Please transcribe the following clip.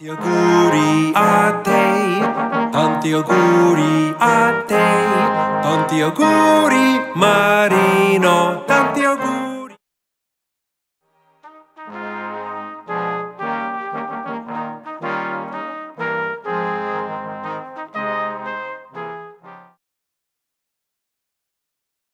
Tanti auguri a te, tanti auguri a te, tanti auguri Maria.